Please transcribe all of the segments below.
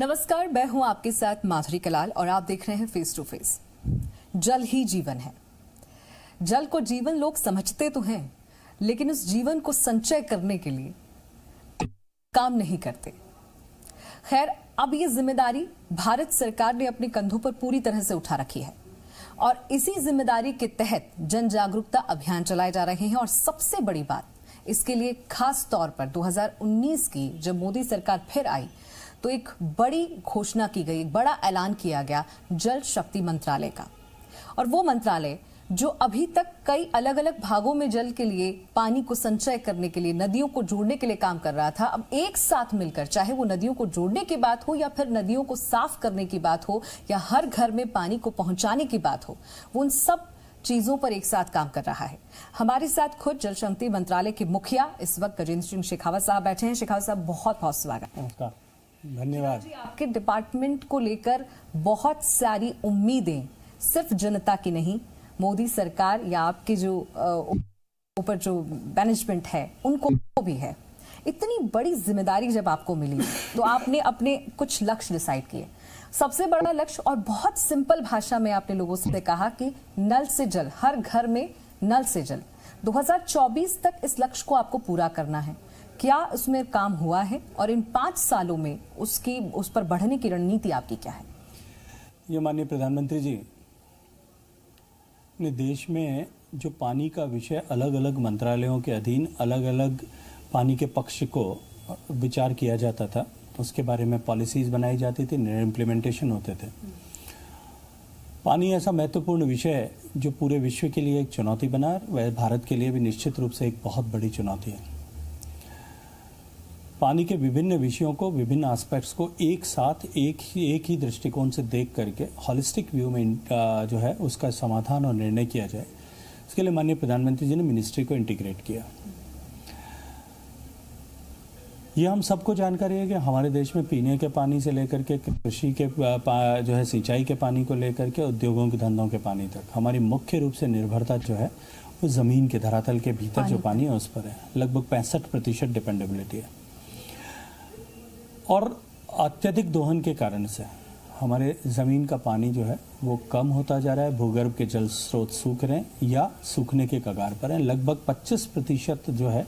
नमस्कार, मैं हूँ आपके साथ माधुरी कलाल और आप देख रहे हैं फेस टू फेस जल ही जीवन है। जल को जीवन लोग समझते तो हैं, लेकिन उस जीवन को संचय करने के लिए काम नहीं करते। खैर, अब ये ज़िम्मेदारी भारत सरकार ने अपने कंधों पर पूरी तरह से उठा रखी है और इसी ज़िम्मेदारी के तहत जन जागरूकता अभियान चलाए जा रहे हैं और सबसे बड़ी बात, इसके लिए खास तौर पर 2019 की जब मोदी सरकार फिर आई तो एक बड़ी घोषणा की गई बड़ा ऐलान किया गया जल शक्ति मंत्रालय का। और वो मंत्रालय जो अभी तक कई अलग अलग भागों में जल के लिए, पानी को संचय करने के लिए, नदियों को जोड़ने के लिए काम कर रहा था, अब एक साथ मिलकर, चाहे वो नदियों को जोड़ने की बात हो या फिर नदियों को साफ़ करने की बात हो या हर घर में पानी को पहुँचाने की बात हो, वो उन सब चीज़ों पर एक साथ काम कर रहा है। हमारे साथ खुद जल शक्ति मंत्रालय के मुखिया इस वक्त गजेंद्र सिंह शेखावत साहब बैठे हैं। शेखावत साहब बहुत बहुत स्वागत। नमस्कार। धन्यवाद। आपके डिपार्टमेंट को लेकर बहुत सारी उम्मीदें, सिर्फ़ जनता की नहीं, मोदी सरकार या आपके जो ऊपर जो मैनेजमेंट है, उनको भी है। इतनी बड़ी ज़िम्मेदारी जब आपको मिली तो आपने अपने कुछ लक्ष्य डिसाइड किए। सबसे बड़ा लक्ष्य और बहुत सिंपल भाषा में आपने लोगों से कहा कि नल से जल, हर घर में नल से जल। 2024 तक इस लक्ष्य को आपको पूरा करना है। क्या उसमें काम हुआ है और इन पाँच सालों में उसकी, उस पर बढ़ने की रणनीति आपकी क्या है? ये माननीय प्रधानमंत्री जी ने देश में जो पानी का विषय अलग अलग मंत्रालयों के अधीन अलग अलग पानी के पक्ष को विचार किया जाता था, उसके बारे में पॉलिसीज़ बनाई जाती थी इम्प्लीमेंटेशन होते थे। पानी ऐसा महत्वपूर्ण विषय है जो पूरे विश्व के लिए एक चुनौती बना, वह भारत के लिए भी निश्चित रूप से एक बहुत बड़ी चुनौती है। पानी के विभिन्न विषयों को विभिन्न एस्पेक्ट्स को एक साथ एक ही एक ही दृष्टिकोण से देख करके हॉलिस्टिक व्यू में जो है उसका समाधान और निर्णय किया जाए। इसके लिए माननीय प्रधानमंत्री जी ने मिनिस्ट्री को इंटीग्रेट किया। ये हम सबको जानकारी है कि हमारे देश में पीने के पानी से लेकर के कृषि के जो है सिंचाई के पानी को लेकर के उद्योगों के धंधों के पानी तक। हमारी मुख्य रूप से निर्भरता जो है वो ज़मीन के धरातल के भीतर जो पानी है उस पर है। लगभग पैंसठ प्रतिशत डिपेंडेबिलिटी है। और अत्यधिक दोहन के कारण से हमारे ज़मीन का पानी जो है वो कम होता जा रहा है, भूगर्भ के जल स्रोत सूख रहे हैं या सूखने के कगार पर हैं। लगभग 25 प्रतिशत जो है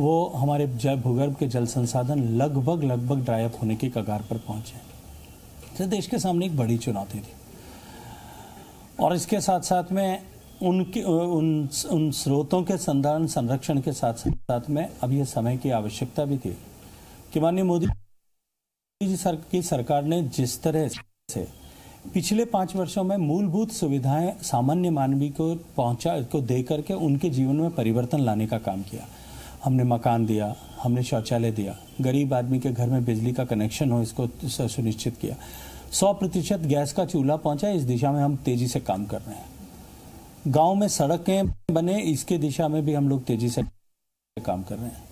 वो हमारे जय भूगर्भ के जल संसाधन लगभग लगभग ड्राई अप होने के कगार पर पहुँचे तो देश के सामने एक बड़ी चुनौती थी। और इसके साथ साथ में उनके, उन उन स्रोतों के संधारण संरक्षण के साथ साथ में अब यह समय की आवश्यकता भी थी। कि माननीय मोदी सर, की सरकार ने जिस तरह से पिछले पाँच वर्षों में मूलभूत सुविधाएँ सामान्य मानवीय को पहुँचा, को दे करके उनके जीवन में परिवर्तन लाने का काम किया। हमने मकान दिया, हमने शौचालय दिया, गरीब आदमी के घर में बिजली का कनेक्शन हो, इसको सुनिश्चित किया। सौ प्रतिशत गैस का चूल्हा पहुँचा, इस दिशा में हम तेज़ी से काम कर रहे हैं। गाँव में सड़कें बने, इसके दिशा में भी हम लोग तेज़ी से काम कर रहे हैं।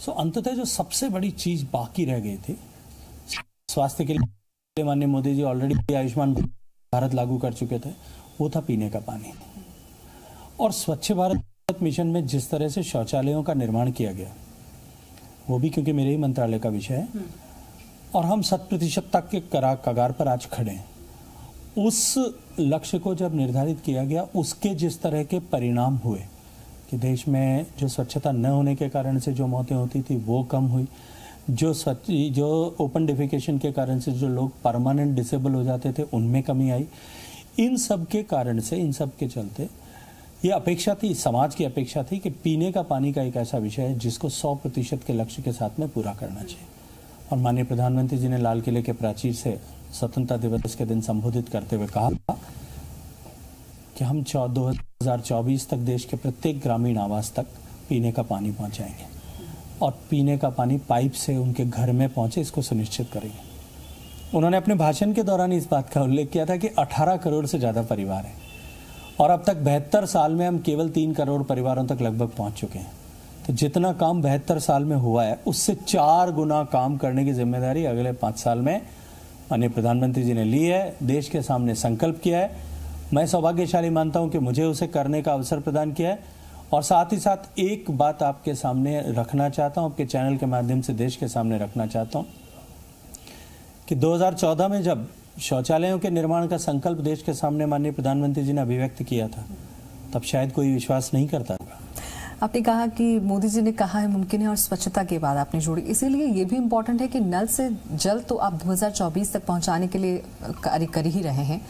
सो, अंततः जो सबसे बड़ी चीज़ बाकी रह गई थी स्वास्थ्य के लिए माननीय मोदी जी ऑलरेडी आयुष्मान भारत लागू कर चुके थे वो था पीने का पानी। और स्वच्छ भारत मिशन में जिस तरह से शौचालयों का निर्माण किया गया वो भी क्योंकि मेरे ही मंत्रालय का विषय है और हम शत प्रतिशत तक के करा कगार पर आज खड़े हैं। उस लक्ष्य को जब निर्धारित किया गया उसके जिस तरह के परिणाम हुए कि देश में जो स्वच्छता न होने के कारण से जो मौतें होती थी वो कम हुई जो सच, जो ओपन डिफिकेशन के कारण से जो लोग परमानेंट डिसेबल हो जाते थे, उनमें कमी आई। इन सब के कारण से, इन सब के चलते, ये अपेक्षा थी, समाज की अपेक्षा थी कि पीने का पानी का एक ऐसा विषय है जिसको 100 प्रतिशत के लक्ष्य के साथ में पूरा करना चाहिए। और माननीय प्रधानमंत्री जी ने लाल किले के प्राचीर से स्वतंत्रता दिवस के दिन संबोधित करते हुए कहा कि हम दो हज़ार चौबीस तक देश के प्रत्येक ग्रामीण आवास तक पीने का पानी पहुंचाएँगे। और पीने का पानी पाइप से उनके घर में पहुँचे, इसको सुनिश्चित करेंगे। उन्होंने अपने भाषण के दौरान इस बात का उल्लेख किया था कि 18 करोड़ से ज़्यादा परिवार हैं। और अब तक बहत्तर साल में हम केवल तीन करोड़ परिवारों तक लगभग पहुँच चुके हैं। तो जितना काम बहत्तर साल में हुआ है, उससे चार गुना काम करने की ज़िम्मेदारी अगले पाँच साल में माननीय प्रधानमंत्री जी ने ली है, देश के सामने संकल्प किया है। मैं सौभाग्यशाली मानता हूँ कि मुझे उसे करने का अवसर प्रदान किया है। और साथ ही साथ एक बात आपके सामने रखना चाहता हूँ, आपके चैनल के माध्यम से देश के सामने रखना चाहता हूँ, कि 2014 में जब शौचालयों के निर्माण का संकल्प देश के सामने माननीय प्रधानमंत्री जी ने अभिव्यक्त किया था, तब शायद कोई विश्वास नहीं करता था। आपने कहा कि मोदी जी ने कहा है मुमकिन है और स्वच्छता के बाद आपने जोड़ी। इसीलिए ये भी इम्पोर्टेंट है कि नल से जल तो आप 2024 तक पहुँचाने के लिए कार्य कर ही रहे हैं।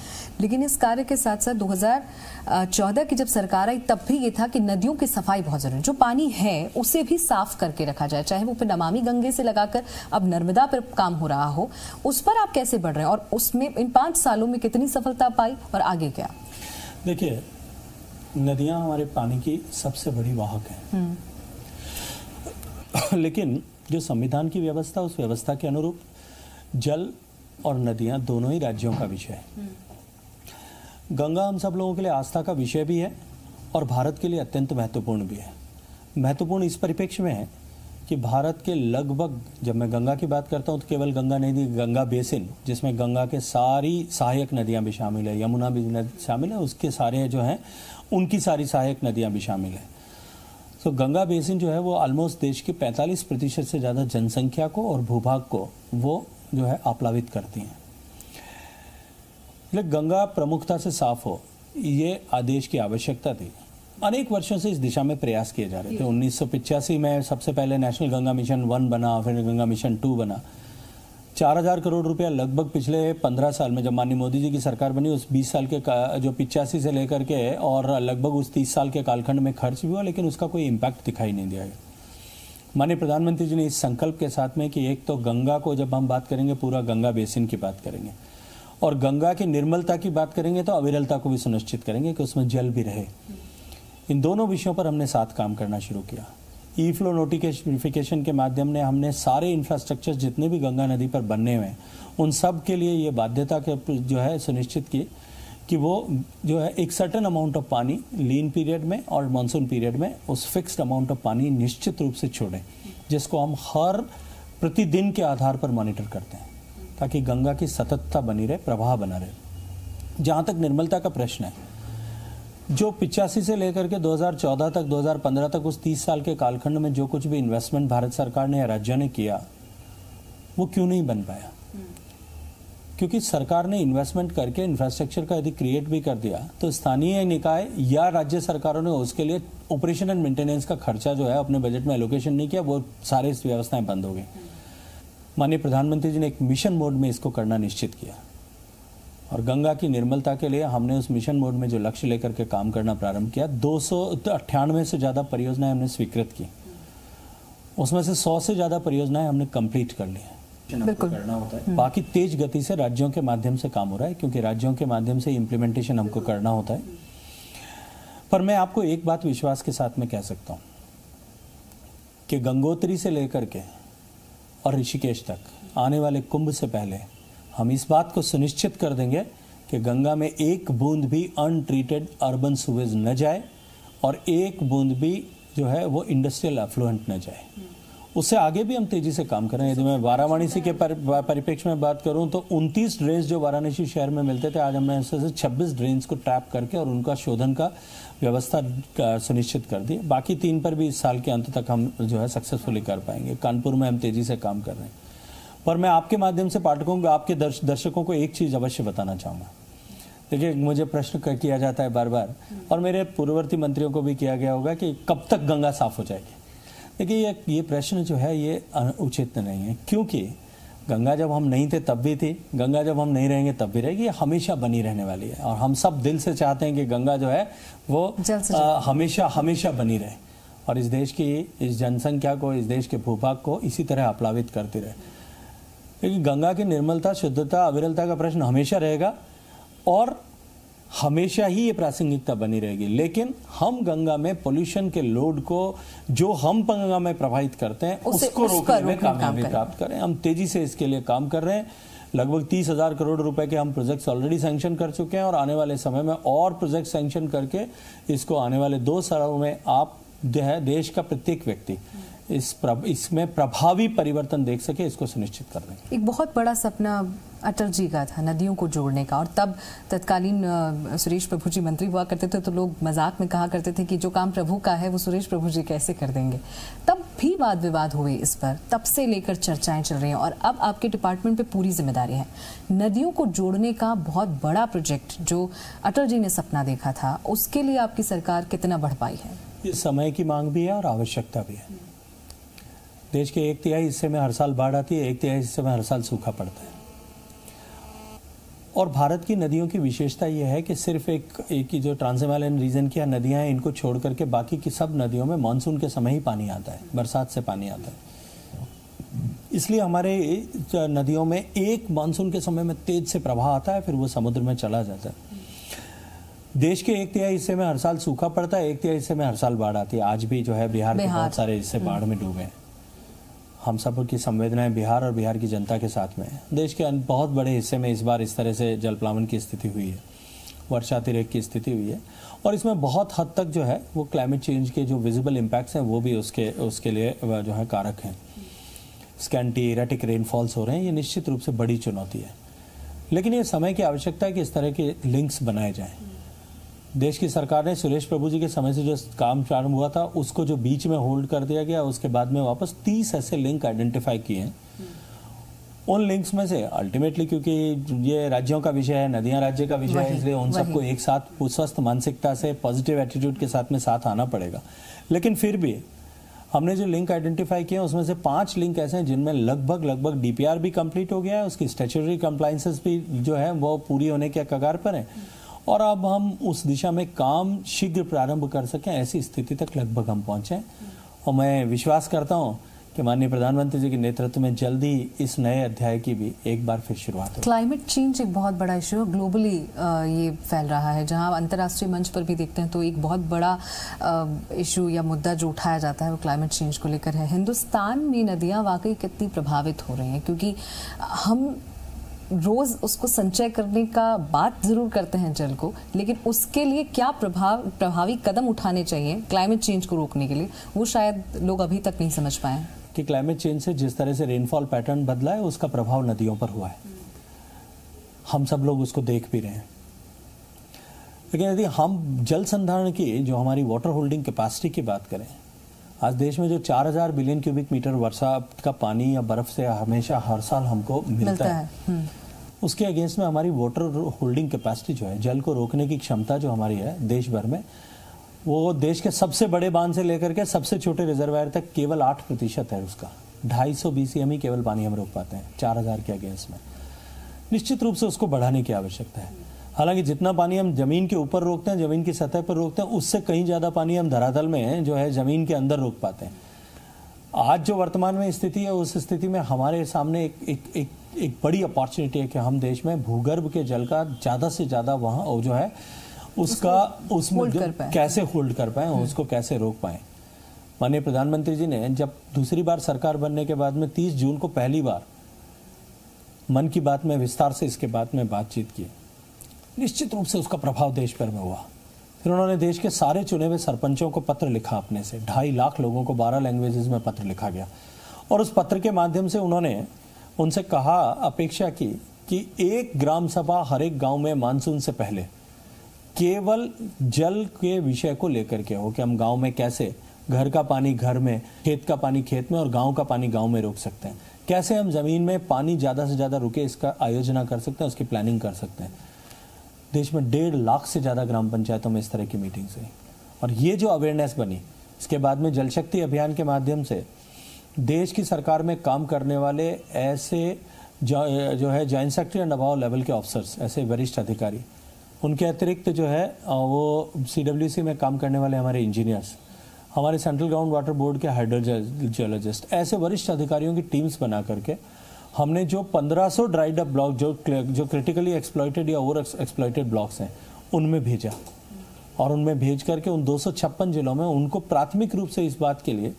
लेकिन इस कार्य के साथ साथ 2014 की जब सरकार आई, तब भी ये था कि नदियों की सफ़ाई बहुत ज़रूरी जो पानी है, उसे भी साफ़ करके रखा जाए। चाहे वो फिर नमामि गंगे से लगाकर अब नर्मदा पर काम हो रहा हो, उस पर आप कैसे बढ़ रहे हैं? और उसमें इन पाँच सालों में कितनी सफलता पाई और आगे क्या? देखिए नदियाँ हमारे पानी की सबसे बड़ी वाहक हैं। लेकिन जो संविधान की व्यवस्था उस व्यवस्था के अनुरूप जल और नदियाँ दोनों ही राज्यों का विषय है। गंगा हम सब लोगों के लिए आस्था का विषय भी है और भारत के लिए अत्यंत महत्वपूर्ण भी है। महत्वपूर्ण इस परिप्रेक्ष्य में है कि भारत के लगभग, जब मैं गंगा की बात करता हूँ तो केवल गंगा नदी गंगा बेसिन, जिसमें गंगा के सारी सहायक नदियाँ भी शामिल है, यमुना भी शामिल है, उसके सारे जो हैं, उनकी सारी सहायक नदियाँ भी शामिल है। तो गंगा बेसिन जो है, वो ऑलमोस्ट देश के 45 प्रतिशत से ज़्यादा जनसंख्या को और भूभाग को वो जो है आप्लावित करती हैं। गंगा प्रमुखता से साफ़ हो, ये आदेश की आवश्यकता थी। अनेक वर्षों से इस दिशा में प्रयास किए जा रहे थे। उन्नीस में सबसे पहले नेशनल गंगा मिशन वन बना फिर गंगा मिशन टू बना। चार हज़ार करोड़ रुपया लगभग पिछले पंद्रह साल में जब माननीय मोदी जी की सरकार बनी उस बीस साल के जो पिचासी से लेकर के और लगभग उस तीस साल के कालखंड में खर्च भी हुआ लेकिन उसका कोई इम्पैक्ट दिखाई नहीं दिया। माननीय प्रधानमंत्री जी ने इस संकल्प के साथ में कि एक तो गंगा को जब हम बात करेंगे पूरा गंगा बेसिन की बात करेंगे। और गंगा की निर्मलता की बात करेंगे तो अविरलता को भी सुनिश्चित करेंगे कि उसमें जल भी रहे। इन दोनों विषयों पर हमने साथ काम करना शुरू किया। ई फ्लो नोटिफिकेशन के माध्यम ने हमने सारे इंफ्रास्ट्रक्चर जितने भी गंगा नदी पर बनने हुए उन सब के लिए ये बाध्यता के जो है सुनिश्चित की कि वो जो है एक सर्टन अमाउंट ऑफ़ पानी लीन पीरियड में और मानसून पीरियड में उस फिक्स्ड अमाउंट ऑफ़ पानी निश्चित रूप से छोड़ें, जिसको हम हर प्रतिदिन के आधार पर मॉनिटर करते हैं, ताकि गंगा की सततता बनी रहे, प्रवाह बना रहे। जहाँ तक निर्मलता का प्रश्न है जो पिचासी से लेकर के 2014 तक 2015 तक उस 30 साल के कालखंड में जो कुछ भी इन्वेस्टमेंट भारत सरकार ने या राज्यों ने किया, वो क्यों नहीं बन पाया? क्योंकि सरकार ने इन्वेस्टमेंट करके इंफ्रास्ट्रक्चर का यदि क्रिएट भी कर दिया तो स्थानीय निकाय या राज्य सरकारों ने उसके लिए ऑपरेशन एंड मेंटेनेंस का खर्चा जो है अपने बजट में एलोकेशन नहीं किया, वो सारे व्यवस्थाएँ बंद हो गई। माननीय प्रधानमंत्री जी ने एक मिशन मोड में इसको करना निश्चित किया। और गंगा की निर्मलता के लिए हमने उस मिशन मोड में जो लक्ष्य लेकर के काम करना प्रारंभ किया दो सौ अट्ठानवे से ज़्यादा परियोजनाएँ हमने स्वीकृत की। उसमें से सौ से ज़्यादा परियोजनाएँ हमने कंप्लीट कर ली है। करना होता है। हम्म। बाकी तेज गति से राज्यों के माध्यम से काम हो रहा है क्योंकि राज्यों के माध्यम से इम्प्लीमेंटेशन हमको करना होता है। पर मैं आपको एक बात विश्वास के साथ में कह सकता हूँ कि गंगोत्री से लेकर के और ऋषिकेश तक आने वाले कुंभ से पहले हम इस बात को सुनिश्चित कर देंगे कि गंगा में एक बूंद भी अनट्रीटेड अर्बन सुवेज न जाए और एक बूंद भी जो है वो इंडस्ट्रियल एफ्लुएंट न जाए। उससे आगे भी हम तेज़ी से काम करें। यदि मैं वाराणसी के परिप्रेक्ष्य में बात करूँ तो 29 ड्रेन्स जो वाराणसी शहर में मिलते थे आज हमने ऐसे 26 ड्रेन्स को टैप करके और उनका शोधन का व्यवस्था सुनिश्चित कर दी। बाकी तीन पर भी इस साल के अंत तक हम जो है सक्सेसफुली कर पाएँगे। कानपुर में हम तेज़ी से काम कर रहे हैं। पर मैं आपके माध्यम से पाठकों को आपके दर्श, दर्शकों को एक चीज़ अवश्य बताना चाहूँगा। देखिए मुझे प्रश्न किया जाता है बार बार और मेरे पूर्ववर्ती मंत्रियों को भी किया गया होगा कि कब तक गंगा साफ़ हो जाएगी। देखिए ये ये प्रश्न जो है ये उचित नहीं है क्योंकि गंगा जब हम नहीं थे तब भी थी गंगा जब हम नहीं रहेंगे तब भी रहेगी ये हमेशा बनी रहने वाली है और हम सब दिल से चाहते हैं कि गंगा जो है वो आ, हमेशा हमेशा बनी रहे और इस देश की इस जनसंख्या को इस देश के भूभाग को इसी तरह अपलावित करती रहे। क्योंकि गंगा की निर्मलता शुद्धता अविरलता का प्रश्न हमेशा रहेगा और हमेशा ही ये प्रासंगिकता बनी रहेगी। लेकिन हम गंगा में पोल्यूशन के लोड को जो हम गंगा में प्रभावित करते हैं उसको रोकने में कामयाबी प्राप्त करें। हम तेज़ी से इसके लिए काम कर रहे हैं। लगभग तीस हज़ार करोड़ रुपए के हम प्रोजेक्ट्स ऑलरेडी सैंक्शन कर चुके हैं और आने वाले समय में और प्रोजेक्ट सैंक्शन करके इसको आने वाले दो सालों में आप है देश का प्रत्येक व्यक्ति इस प्रभ, इसमें प्रभावी परिवर्तन देख सके इसको सुनिश्चित कर रहे हैं एक बहुत बड़ा सपना अटल जी का था नदियों को जोड़ने का। और तब तत्कालीन सुरेश प्रभु जी मंत्री हुआ करते थे तो लोग मज़ाक में कहा करते थे कि जो काम प्रभु का है वो सुरेश प्रभु जी कैसे कर देंगे। तब भी वाद विवाद हुए इस पर। तब से लेकर चर्चाएँ चल रही हैं और अब आपके डिपार्टमेंट पे पूरी ज़िम्मेदारी है। नदियों को जोड़ने का बहुत बड़ा प्रोजेक्ट जो अटल जी ने सपना देखा था उसके लिए आपकी सरकार कितना बढ़ पाई है? ये समय की मांग भी है और आवश्यकता भी है। देश के एक तिहाई हिस्से में हर साल बाढ़ आती है एक तिहाई हिस्से में हर साल सूखा पड़ता है। और भारत की नदियों की विशेषता यह है कि सिर्फ़ एक एक ही जो ट्रांसमेलन रीजन की नदियाँ हैं इनको छोड़ करके बाकी की सब नदियों में मानसून के समय ही पानी आता है बरसात से पानी आता है। इसलिए हमारे नदियों में एक मानसून के समय में तेज से प्रवाह आता है फिर वो समुद्र में चला जाता है। देश के एक तिहाई हिस्से में हर साल सूखा पड़ता है एक तिहाई हिस्से में हर साल बाढ़ आती है। आज भी जो है बिहार के बहुत सारे हिस्से बाढ़ में डूबे हैं। हम सब की संवेदनाएँ बिहार और बिहार की जनता के साथ में है। देश के बहुत बड़े हिस्से में इस बार इस तरह से जल प्लावन की स्थिति हुई है। वर्षातिरेक की स्थिति हुई है। और इसमें बहुत हद तक जो है, वो क्लाइमेट चेंज के जो विजिबल इम्पैक्ट्स हैं, वो भी उसके उसके लिए जो है कारक हैं। स्कैंटी रेटिक रेनफॉल्स हो रहे हैं, ये निश्चित रूप से बड़ी चुनौती है। लेकिन ये समय की आवश्यकता है कि इस तरह के लिंक्स बनाए जाएँ। देश की सरकार ने सुरेश प्रभु जी के समय से जो काम प्रारंभ हुआ था उसको जो बीच में होल्ड कर दिया गया उसके बाद में वापस तीस ऐसे लिंक आइडेंटिफाई किए हैं। उन लिंक्स में से अल्टीमेटली क्योंकि ये राज्यों का विषय है नदियाँ राज्य का विषय है इसलिए उन सबको एक साथ स्वस्थ मानसिकता से पॉजिटिव एटीट्यूड के साथ में साथ आना पड़ेगा। लेकिन फिर भी हमने जो लिंक आइडेंटिफाई किए उसमें से पाँच लिंक ऐसे हैं जिनमें लगभग लगभग डीपीआर भी कंप्लीट हो गया है उसकी स्टेचुरी कंप्लाइंसेस भी जो है वो पूरी होने के कगार पर है। और अब हम उस दिशा में काम शीघ्र प्रारंभ कर सकें, ऐसी स्थिति तक लगभग हम पहुँचे। और मैं विश्वास करता हूँ कि माननीय प्रधानमंत्री जी के नेतृत्व में जल्दी इस नए अध्याय की भी एक बार फिर शुरुआत हो क्लाइमेट चेंज एक बहुत बड़ा इशू है। ग्लोबली ये फैल रहा है। जहाँ अंतर्राष्ट्रीय मंच पर भी देखते हैं तो एक बहुत बड़ा इशू या मुद्दा जो उठाया जाता है वो क्लाइमेट चेंज को लेकर है। हिंदुस्तान में नदियाँ वाकई कितनी प्रभावित हो रही हैं? क्योंकि हम रोज उसको संचय करने का बात ज़रूर करते हैं जल को लेकिन उसके लिए क्या प्रभाव प्रभावी कदम उठाने चाहिए क्लाइमेट चेंज को रोकने के लिए वो शायद लोग अभी तक नहीं समझ पाए कि क्लाइमेट चेंज से जिस तरह से रेनफॉल पैटर्न बदला है उसका प्रभाव नदियों पर हुआ है। हम सब लोग उसको देख भी रहे हैं। लेकिन यदि हम जल संधारण की जो हमारी वाटर होल्डिंग कैपेसिटी की बात करें आज देश में जो 4000 बिलियन क्यूबिक मीटर वर्षा का पानी या बर्फ़ से हमेशा हर साल हमको मिलता, मिलता है, है। उसके अगेंस्ट में हमारी वाटर होल्डिंग कैपेसिटी जो है, जल को रोकने की क्षमता जो हमारी है देश भर में, वो देश के सबसे बड़े बाँध से लेकर के सबसे छोटे रिजर्वायर तक केवल आठ प्रतिशत है उसका। ढाई सौ बीसीएम केवल पानी हम रोक पाते हैं, चार हज़ार के अगेंस्ट में। निश्चित रूप से उसको बढ़ाने की आवश्यकता है। हालाँकि जितना पानी हम ज़मीन के ऊपर रोकते हैं, ज़मीन की सतह पर रोकते हैं, उससे कहीं ज़्यादा पानी हम धरातल में जो है ज़मीन के अंदर रोक पाते हैं। आज जो वर्तमान में स्थिति है, उस स्थिति में हमारे सामने एक एक एक एक बड़ी अपॉर्चुनिटी है कि हम देश में भूगर्भ के जल का ज़्यादा से ज़्यादा वहाँ जो है उसका उसमें कैसे होल्ड कर पाए हम्म। उसको कैसे रोक पाए। माननीय प्रधानमंत्री जी ने जब दूसरी बार सरकार बनने के बाद में 30 जून को पहली बार मन की बात में विस्तार से इसके बाद में बातचीत की निश्चित रूप से उसका प्रभाव देश भर में हुआ। फिर उन्होंने देश के सारे चुने हुए सरपंचों को पत्र लिखा अपने से ढाई लाख लोगों को बारह लैंग्वेजेस में पत्र लिखा गया। और उस पत्र के माध्यम से उन्होंने उनसे कहा अपेक्षा की कि एक ग्राम सभा हर एक गाँव में मानसून से पहले, केवल जल के विषय को लेकर के हो कि हम गाँव में कैसे घर का पानी घर में, खेत का पानी खेत में और गाँव का पानी गाँव में रोक सकते हैं। कैसे हम ज़मीन में पानी ज़्यादा से ज़्यादा रुके, इसका आयोजना कर सकते हैं, उसकी प्लानिंग कर सकते हैं। देश में डेढ़ लाख से ज़्यादा ग्राम पंचायतों में इस तरह की मीटिंग्स हुई। और ये जो अवेयरनेस बनी, इसके बाद में जल शक्ति अभियान के माध्यम से देश की सरकार में काम करने वाले ऐसे जो, जो है joint secretary and above level के ऑफिसर्स ऐसे वरिष्ठ अधिकारी उनके अतिरिक्त जो है वो सी में काम करने वाले हमारे इंजीनियर्स हमारे सेंट्रल ग्राउंड वाटर बोर्ड के हाइड्रोजियोलॉजिस्ट ऐसे वरिष्ठ अधिकारियों की टीम्स बना करके हमने जो 1500 ड्राइड अप ब्लॉक जो जो क्रिटिकली एक्सप्लॉयटेड या ओवर एक्सप्लॉइटेड ब्लॉक्स हैं उनमें भेजा। और उनमें भेज करके उन दो सौ छप्पन जिलों में उनको प्राथमिक रूप से इस बात के लिए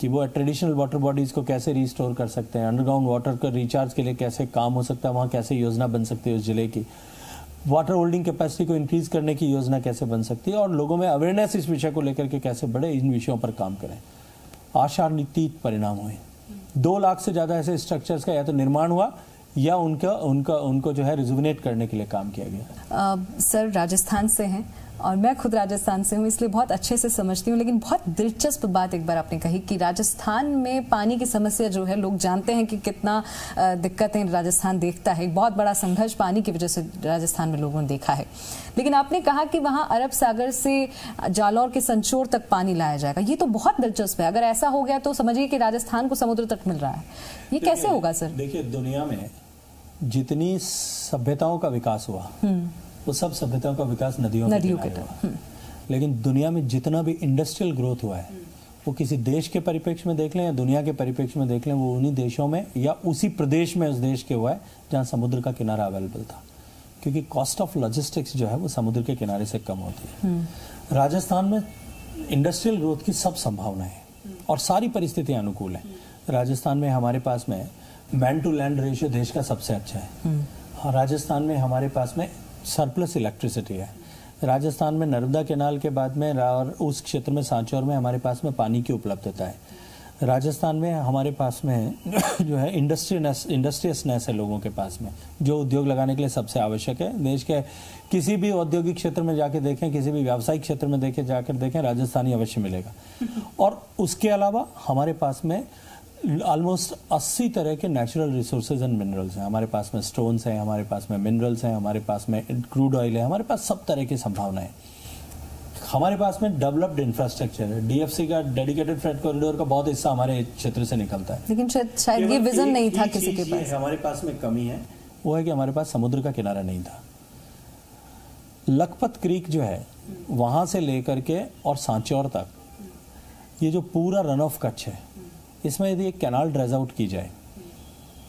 कि वो ट्रेडिशनल वाटर बॉडीज को कैसे रिस्टोर कर सकते हैं अंडरग्राउंड वाटर का रिचार्ज के लिए कैसे काम हो सकता है वहाँ कैसे योजना बन सकती है उस ज़िले की? वाटर होल्डिंग कैपेसिटी को इंक्रीज करने की योजना कैसे बन सकती है और लोगों में अवेयरनेस इस विषय को लेकर के कैसे बढ़े इन विषयों पर काम करें। आशातीत परिणाम हुए। दो लाख से ज़्यादा ऐसे स्ट्रक्चर्स का या तो निर्माण हुआ या उनका उनका उनको जो है रिजुविनेट करने के लिए काम किया गया। आ, सर राजस्थान से हैं। और मैं खुद राजस्थान से हूँ इसलिए बहुत अच्छे से समझती हूँ लेकिन बहुत दिलचस्प बात एक बार आपने कही कि राजस्थान में पानी की समस्या जो है लोग जानते हैं कि कितना दिक्कतें राजस्थान देखता है। बहुत बड़ा संघर्ष पानी की वजह से राजस्थान में लोगों ने देखा है। लेकिन आपने कहा कि वहाँ अरब सागर से जालौर के संचोर तक पानी लाया जाएगा। ये तो बहुत दिलचस्प है। अगर ऐसा हो गया तो समझिए कि राजस्थान को समुद्र तक मिल रहा है। ये कैसे होगा सर? देखिए दुनिया में जितनी सभ्यताओं का विकास हुआ हम्म। वो सब सभ्यताओं का विकास नदियों नदियों के हुआ हम्म। लेकिन दुनिया में जितना भी इंडस्ट्रियल ग्रोथ हुआ है वो किसी देश के परिप्रेक्ष्य में देख लें या दुनिया के परिप्रेक्ष्य में देख लें वो उन्हीं देशों में या उसी प्रदेश में उस देश के हुआ है जहाँ समुद्र का किनारा अवेलेबल था क्योंकि कॉस्ट ऑफ़ लॉजिस्टिक्स जो है वो समुद्र के किनारे से कम होती है हम्म। राजस्थान में इंडस्ट्रियल ग्रोथ की सब संभावनाएँ है और सारी परिस्थितियाँ अनुकूल है राजस्थान में हमारे पास में मैन टू लैंड रेशियो देश का सबसे अच्छा है हम्म। राजस्थान में हमारे पास में सरप्लस इलेक्ट्रिसिटी है। राजस्थान में नर्मदा केनाल के बाद में और उस क्षेत्र में सांचौर में हमारे पास में पानी की उपलब्धता है। राजस्थान में हमारे पास में जो है इंडस्ट्रीनेस इंडस्ट्रियसनेस है लोगों के पास में जो उद्योग लगाने के लिए सबसे आवश्यक है। देश के किसी भी औद्योगिक क्षेत्र में जाके देखें किसी भी व्यावसायिक क्षेत्र में देखें जाकर देखें राजस्थानी अवश्य मिलेगा। और उसके अलावा हमारे पास में ऑलमोस्ट 80 तरह के नेचुरल रिसोर्सेज एंड मिनरल्स हैं। हमारे पास में स्टोन्स हैं हमारे पास में मिनरल्स हैं हमारे पास में क्रूड ऑयल है हमारे पास सब तरह की संभावनाएँ हमारे पास में डेवलप्ड इंफ्रास्ट्रक्चर है। डीएफसी का डेडिकेटेड फ्रेट कॉरिडोर का बहुत हिस्सा हमारे क्षेत्र से निकलता है। लेकिन शायद ये विजन नहीं था किसी के पास। हमारे पास में कमी है वो है कि हमारे पास समुद्र का किनारा नहीं था। लखपत क्रीक जो है वहाँ से लेकर के और सांचौर तक ये जो पूरा रन ऑफ़ कच्छ है इसमें यदि एक कैनाल ड्रेज आउट की जाए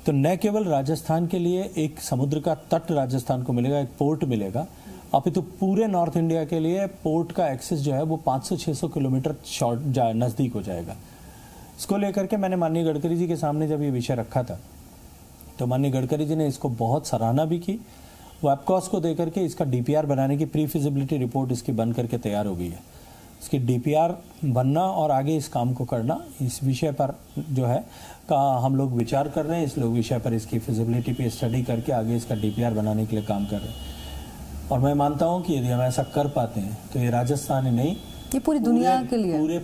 तो न केवल राजस्थान के लिए एक समुद्र का तट राजस्थान को मिलेगा, एक पोर्ट मिलेगा, अपितु तो पूरे नॉर्थ इंडिया के लिए पोर्ट का एक्सेस जो है वो 500-600 किलोमीटर शॉर्ट नज़दीक हो जाएगा। इसको लेकर के मैंने माननीय गडकरी जी के सामने जब ये विषय रखा था तो माननीय गडकरी जी ने इसको बहुत सराहना भी की। वेबकॉस को देकर के इसका डीपीआर बनाने की प्री फिजिबिलिटी रिपोर्ट इसकी बन करके तैयार हो गई है। इसकी डीपीआर बनना और आगे इस काम को करना, इस विषय पर जो है, का हम लोग विचार कर रहे हैं, इस लोग विषय पर इसकी फिजिबिलिटी पे स्टडी करके आगे इसका डीपीआर बनाने के लिए काम कर रहे हैं। और मैं मानता हूँ कि यदि हम ऐसा कर पाते हैं तो ये राजस्थान ही नहीं ये पूरी दुनिया के लिए। पूरे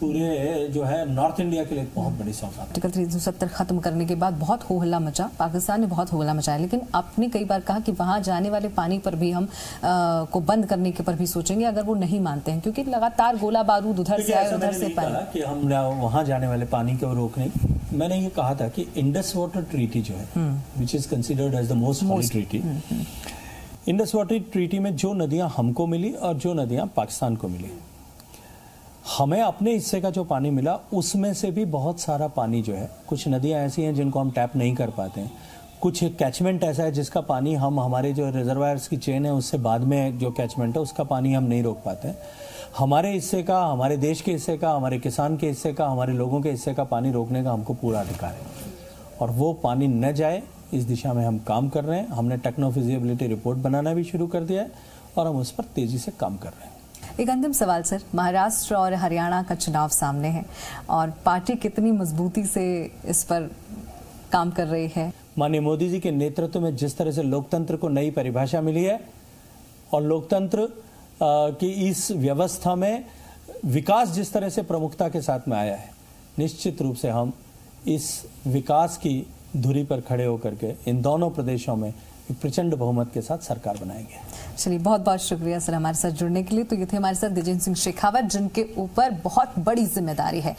पूरे जो है नॉर्थ इंडिया के लिए बहुत बड़ी सौगात आर्टिकल थ्री सौ सत्तर खत्म करने के बाद बहुत हो हल्ला मचा। पाकिस्तान ने बहुत हो हल्ला मचाया लेकिन आपने कई बार कहा कि वहाँ जाने वाले पानी पर भी हम आ, को बंद करने के पर भी सोचेंगे अगर वो नहीं मानते हैं क्योंकि लगातार गोला बारूद उधर से आए उधर से पानी। कि हम वहाँ जाने वाले पानी को रोकने। मैंने ये कहा था कि इंडस वाटर ट्रीटी जो है which is considered as the most treaty Indus water treaty में जो नदियाँ हमको मिली और जो नदियाँ पाकिस्तान को मिली हमें अपने हिस्से का जो पानी मिला, उसमें से भी बहुत सारा पानी जो है, कुछ नदियाँ ऐसी हैं जिनको हम टैप नहीं कर पाते हैं। कुछ कैचमेंट ऐसा है जिसका पानी हम, हमारे जो रिजर्वायर्स की चेन है, उससे बाद में जो कैचमेंट है, उसका पानी हम नहीं रोक पाते हैं। हमारे हिस्से का, हमारे देश के हिस्से का, हमारे किसान के हिस्से का, हमारे लोगों के हिस्से का पानी रोकने का हमको पूरा अधिकार है। और वो पानी न जाए, इस दिशा में हम काम कर रहे हैं। हमने टेक्नोफिजिबिलिटी रिपोर्ट बनाना भी शुरू कर दिया है और हम उस पर तेज़ी से काम कर रहे हैं। एक अंतिम सवाल, सर। महाराष्ट्र और हरियाणा का चुनाव सामने है और पार्टी कितनी मजबूती से इस पर काम कर रही है। माननीय मोदी जी के नेतृत्व में जिस तरह से लोकतंत्र को नई परिभाषा मिली है और लोकतंत्र की इस व्यवस्था में विकास जिस तरह से प्रमुखता के साथ में आया है, निश्चित रूप से हम इस विकास की धुरी पर खड़े होकर के इन दोनों प्रदेशों में प्रचंड बहुमत के साथ सरकार बनाएँगे चलिए, बहुत बहुत शुक्रिया सर हमारे साथ जुड़ने के लिए। तो ये थे हमारे साथ दिजेंद्र सिंह शेखावत, जिनके ऊपर बहुत बड़ी ज़िम्मेदारी है।